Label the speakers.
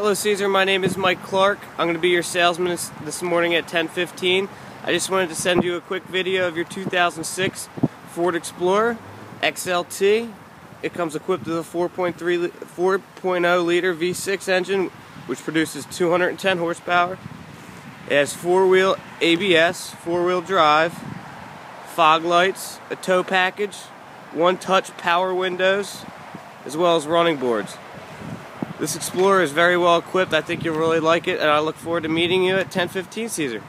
Speaker 1: Hello Cesar, my name is Mike Clark. I'm going to be your salesman this morning at 10:15. I just wanted to send you a quick video of your 2006 Ford Explorer XLT. It comes equipped with a 4.3 4.0 liter V6 engine which produces 210 horsepower. It has four-wheel ABS, four-wheel drive, fog lights, a tow package, one touch power windows, as well as running boards. This Explorer is very well equipped. I think you'll really like it, and I look forward to meeting you at 1015 Cesar.